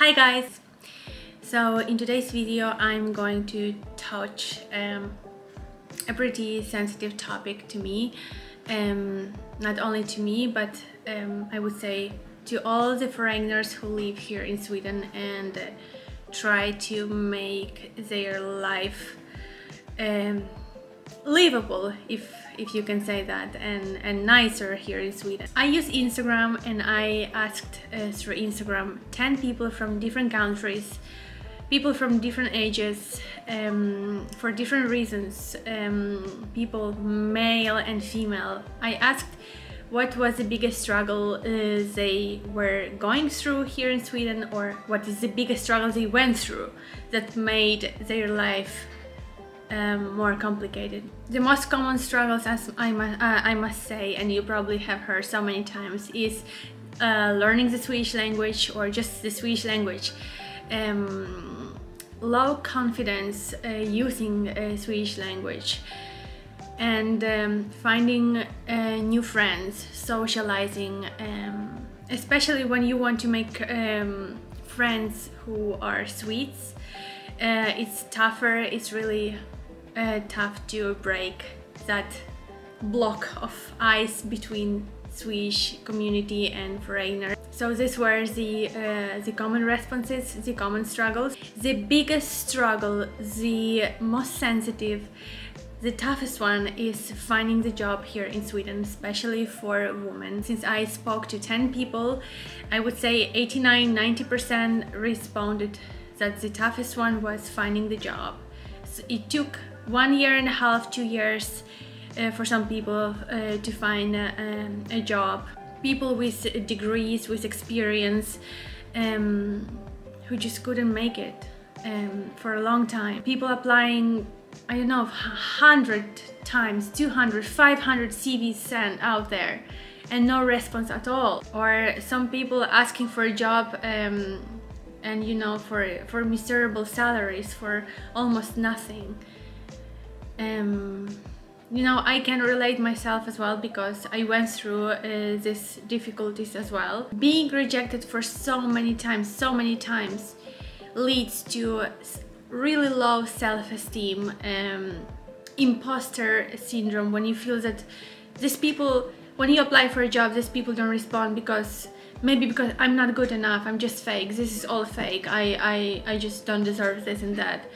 Hi guys! So in today's video I'm going to touch um, a pretty sensitive topic to me. Um, not only to me but um, I would say to all the foreigners who live here in Sweden and uh, try to make their life um, livable if if you can say that and and nicer here in Sweden. I use Instagram and I asked uh, through Instagram 10 people from different countries people from different ages um, for different reasons um, people male and female. I asked what was the biggest struggle uh, they were going through here in Sweden or what is the biggest struggle they went through that made their life um, more complicated. The most common struggles, as I, mu uh, I must say, and you probably have heard so many times, is uh, learning the Swedish language or just the Swedish language. Um, low confidence uh, using uh, Swedish language and um, finding uh, new friends, socializing, um, especially when you want to make um, friends who are Swedes. Uh, it's tougher, it's really uh, tough to break that block of ice between Swedish community and foreigner. So these were the uh, the common responses, the common struggles. The biggest struggle, the most sensitive, the toughest one is finding the job here in Sweden, especially for women. Since I spoke to 10 people, I would say 89-90% responded that the toughest one was finding the job. So it took one year and a half, two years uh, for some people uh, to find a, um, a, job. People with degrees, with experience, um, who just couldn't make it um, for a long time. People applying, I don't know, 100 times, 200, 500 CVs sent out there and no response at all. Or some people asking for a job um, and you know, for, for miserable salaries, for almost nothing um, you know I can relate myself as well because I went through uh, these difficulties as well. Being rejected for so many times so many times leads to really low self-esteem um, imposter syndrome when you feel that these people when you apply for a job these people don't respond because maybe because I'm not good enough I'm just fake this is all fake I, I, I just don't deserve this and that.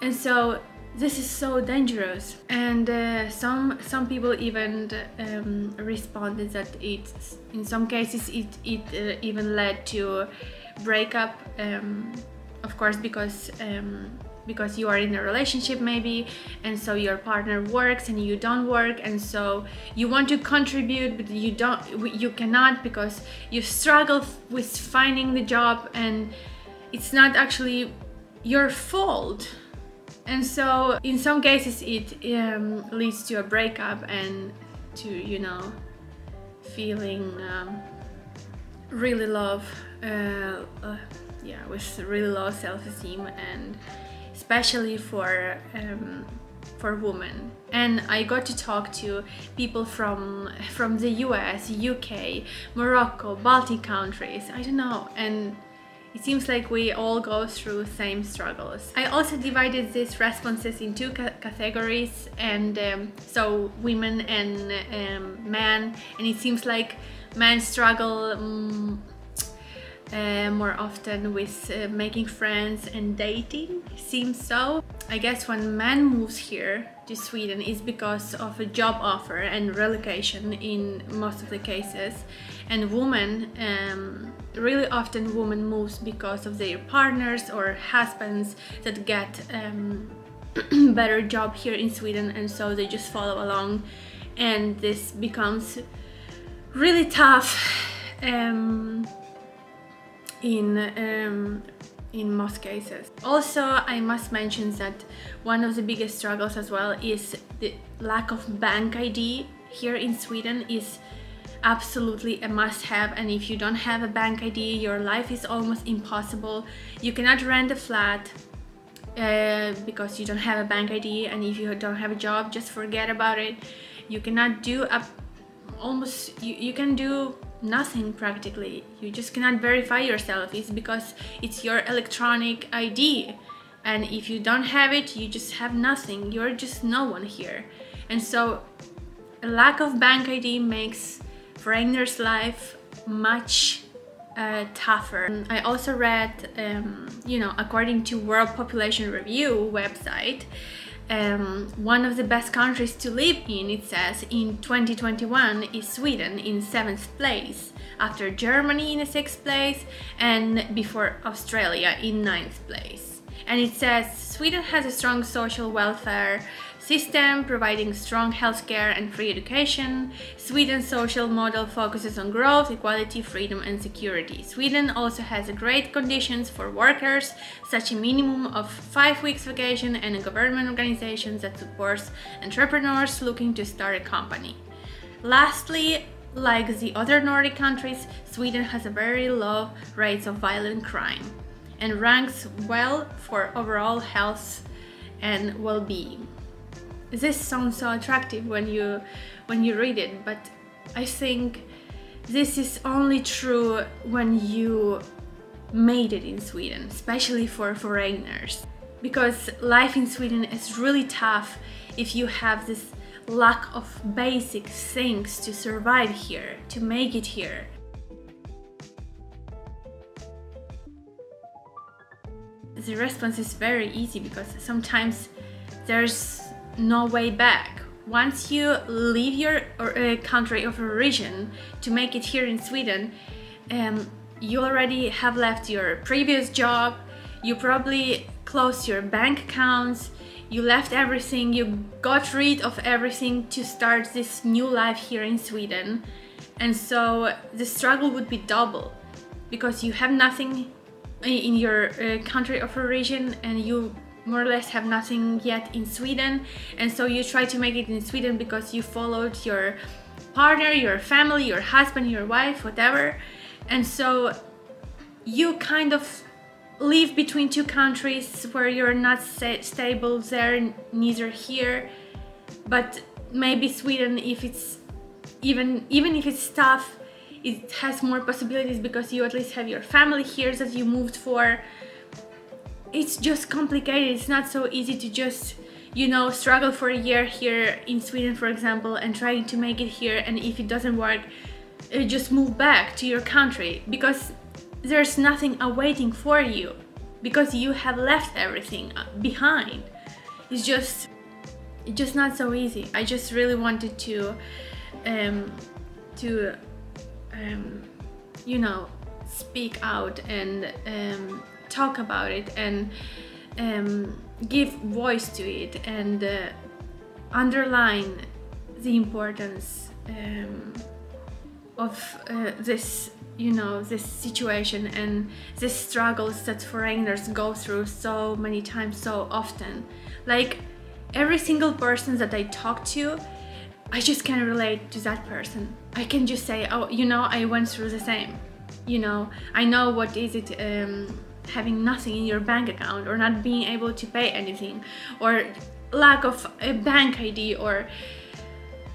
And so this is so dangerous. And uh, some some people even um, responded that it in some cases it, it uh, even led to breakup um, of course because um, because you are in a relationship maybe and so your partner works and you don't work and so you want to contribute but you don't you cannot because you struggle with finding the job and it's not actually your fault and so in some cases it um, leads to a breakup and to you know feeling um, really love uh, uh, yeah with really low self-esteem and especially for um, for women. And I got to talk to people from from the US, UK, Morocco, Baltic countries I don't know and it seems like we all go through same struggles. I also divided these responses in two ca categories and um, so women and um, men and it seems like men struggle um, uh, more often with uh, making friends and dating seems so I guess when man moves here to Sweden is because of a job offer and relocation in most of the cases and women um, really often women moves because of their partners or husbands that get um, better job here in Sweden and so they just follow along and this becomes really tough um, in um, in most cases. Also, I must mention that one of the biggest struggles as well is the lack of bank ID here in Sweden is absolutely a must-have and if you don't have a bank ID your life is almost impossible. You cannot rent a flat uh, because you don't have a bank ID and if you don't have a job just forget about it. You cannot do a almost you, you can do nothing practically. You just cannot verify yourself. It's because it's your electronic ID. And if you don't have it, you just have nothing. You're just no one here. And so a lack of bank ID makes foreigners' life much uh, tougher. I also read, um, you know, according to World Population Review website, um, one of the best countries to live in, it says, in 2021 is Sweden in seventh place, after Germany in the sixth place, and before Australia in ninth place. And it says Sweden has a strong social welfare system providing strong healthcare and free education. Sweden's social model focuses on growth, equality, freedom and security. Sweden also has great conditions for workers, such a minimum of 5 weeks vacation and a government organization that supports entrepreneurs looking to start a company. Lastly, like the other Nordic countries, Sweden has a very low rates of violent crime and ranks well for overall health and well-being this sounds so attractive when you when you read it but I think this is only true when you made it in Sweden especially for foreigners. Because life in Sweden is really tough if you have this lack of basic things to survive here to make it here. The response is very easy because sometimes there's no way back. Once you leave your uh, country of origin to make it here in Sweden, um, you already have left your previous job, you probably closed your bank accounts, you left everything, you got rid of everything to start this new life here in Sweden. And so the struggle would be double because you have nothing in your uh, country of origin and you more or less have nothing yet in Sweden. And so you try to make it in Sweden because you followed your partner, your family, your husband, your wife, whatever. And so you kind of live between two countries where you're not stable there neither here. But maybe Sweden if it's even even if it's tough it has more possibilities because you at least have your family here that you moved for it's just complicated. It's not so easy to just, you know, struggle for a year here in Sweden, for example, and trying to make it here. And if it doesn't work, uh, just move back to your country because there's nothing awaiting for you because you have left everything uh, behind. It's just, it's just not so easy. I just really wanted to, um, to, um, you know, speak out and um, talk about it and um, give voice to it and uh, underline the importance um, of uh, this you know this situation and the struggles that foreigners go through so many times so often. Like every single person that I talk to I just can relate to that person. I can just say oh you know I went through the same. You know I know what is it um, having nothing in your bank account or not being able to pay anything or lack of a bank ID or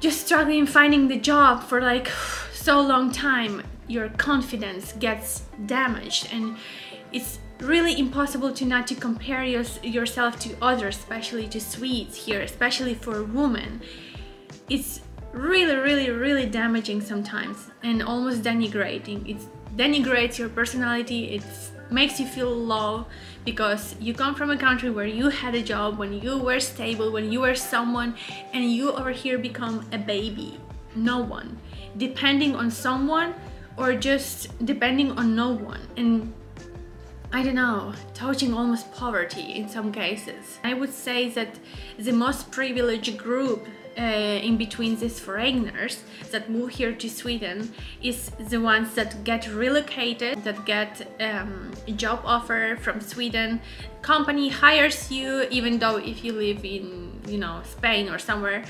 just struggling finding the job for like so long time your confidence gets damaged. And it's really impossible to not to compare your, yourself to others especially to Swedes here especially for women. It's really really really damaging sometimes and almost denigrating. It denigrates your personality. It makes you feel low because you come from a country where you had a job, when you were stable, when you were someone, and you over here become a baby. No one. Depending on someone or just depending on no one. And I don't know, touching almost poverty in some cases. I would say that the most privileged group uh, in between these foreigners that move here to Sweden is the ones that get relocated, that get um, a job offer from Sweden. Company hires you even though if you live in, you know, Spain or somewhere,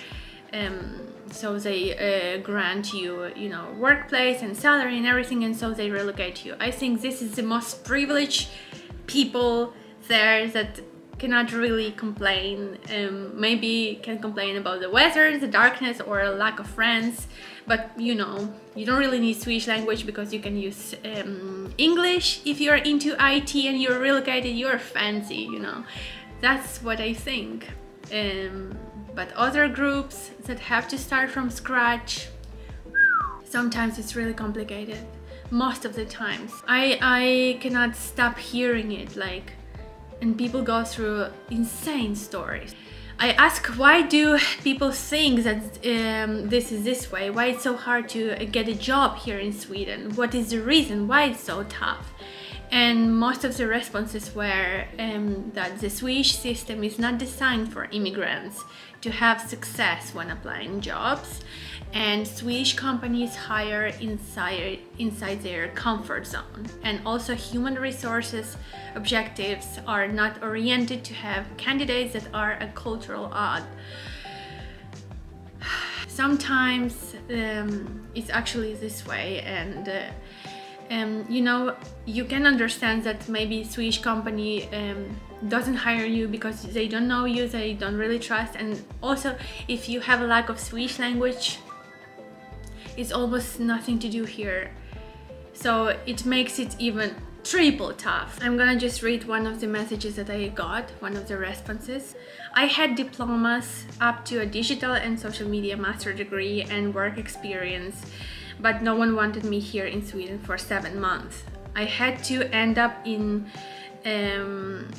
um, so they uh, grant you, you know, workplace and salary and everything and so they relocate you. I think this is the most privileged people there that cannot really complain. Um, maybe can complain about the weather, the darkness, or lack of friends. But you know, you don't really need Swedish language because you can use um, English if you're into IT and you're relocated. You're fancy, you know. That's what I think. Um, but other groups that have to start from scratch, sometimes it's really complicated. Most of the times. I, I cannot stop hearing it like and people go through insane stories. I ask why do people think that um, this is this way? Why it's so hard to get a job here in Sweden? What is the reason? Why it's so tough? And most of the responses were um, that the Swedish system is not designed for immigrants to have success when applying jobs and Swedish companies hire inside, inside their comfort zone. And also human resources objectives are not oriented to have candidates that are a cultural odd. Sometimes um, it's actually this way and uh, um, you know you can understand that maybe Swedish company um, doesn't hire you because they don't know you they don't really trust and also if you have a lack of Swedish language it's almost nothing to do here so it makes it even triple tough. I'm gonna just read one of the messages that I got, one of the responses. I had diplomas up to a digital and social media master degree and work experience but no one wanted me here in Sweden for seven months. I had to end up in um,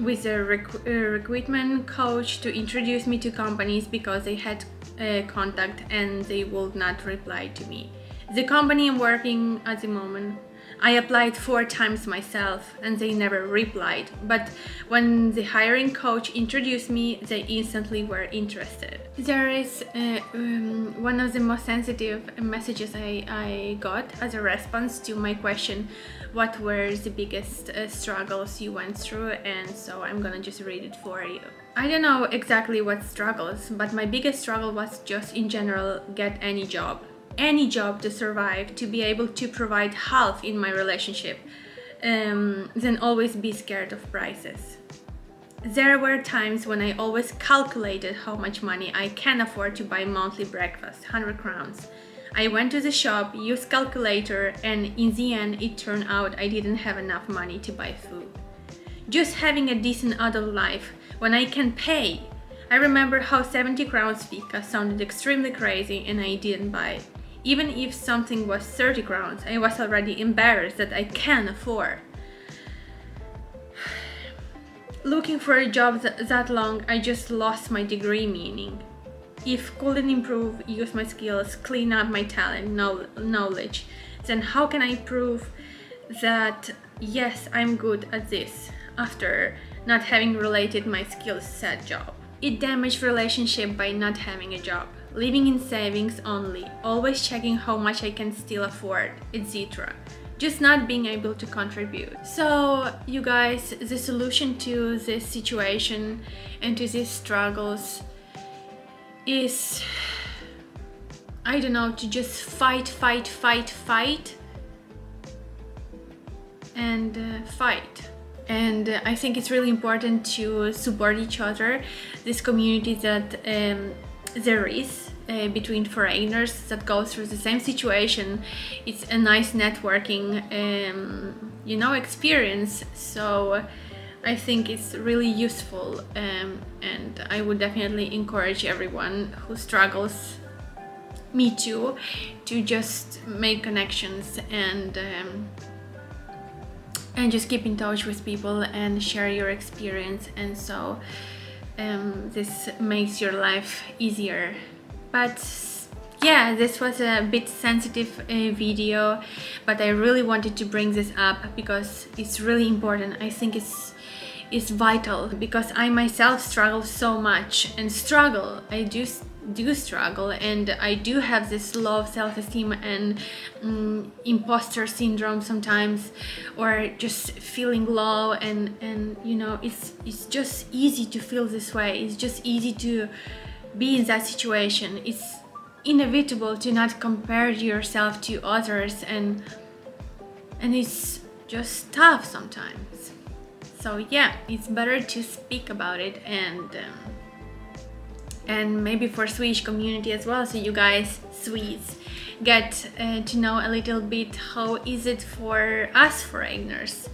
with a recruitment coach to introduce me to companies because they had uh, contact and they would not reply to me. The company I'm working at the moment I applied four times myself and they never replied, but when the hiring coach introduced me, they instantly were interested. There is uh, um, one of the most sensitive messages I, I got as a response to my question, what were the biggest uh, struggles you went through, and so I'm gonna just read it for you. I don't know exactly what struggles, but my biggest struggle was just in general get any job any job to survive, to be able to provide half in my relationship, um, then always be scared of prices. There were times when I always calculated how much money I can afford to buy monthly breakfast, 100 crowns. I went to the shop, used calculator, and in the end it turned out I didn't have enough money to buy food. Just having a decent adult life when I can pay. I remember how 70 crowns fika sounded extremely crazy and I didn't buy it. Even if something was 30 crowns, I was already embarrassed that I can't afford. Looking for a job th that long, I just lost my degree meaning. If couldn't improve, use my skills, clean up my talent, knowledge, then how can I prove that yes, I'm good at this after not having related my skills that job? It damaged relationship by not having a job living in savings only, always checking how much I can still afford, etc. Just not being able to contribute. So, you guys, the solution to this situation and to these struggles is, I don't know, to just fight, fight, fight, fight, and uh, fight and uh, I think it's really important to support each other. This community that um, there is uh, between foreigners that go through the same situation. It's a nice networking um, you know experience. So I think it's really useful um, and I would definitely encourage everyone who struggles me too to just make connections and um, and just keep in touch with people and share your experience. And so um, this makes your life easier. But yeah this was a bit sensitive uh, video but I really wanted to bring this up because it's really important. I think it's it's vital because I myself struggle so much and struggle. I do do struggle and I do have this low self-esteem and um, imposter syndrome sometimes or just feeling low and and you know it's it's just easy to feel this way. It's just easy to be in that situation. It's inevitable to not compare yourself to others and and it's just tough sometimes so yeah it's better to speak about it and um, and maybe for Swedish community as well so you guys Swedes get uh, to know a little bit how is it for us foreigners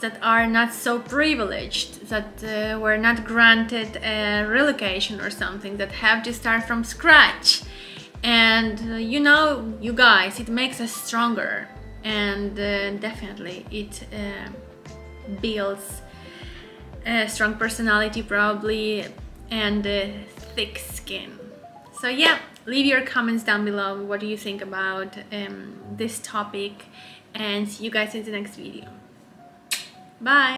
that are not so privileged, that uh, were not granted a relocation or something, that have to start from scratch. And uh, you know, you guys, it makes us stronger and uh, definitely it uh, builds a strong personality probably and a thick skin. So yeah, leave your comments down below what do you think about um, this topic and see you guys in the next video. Bye!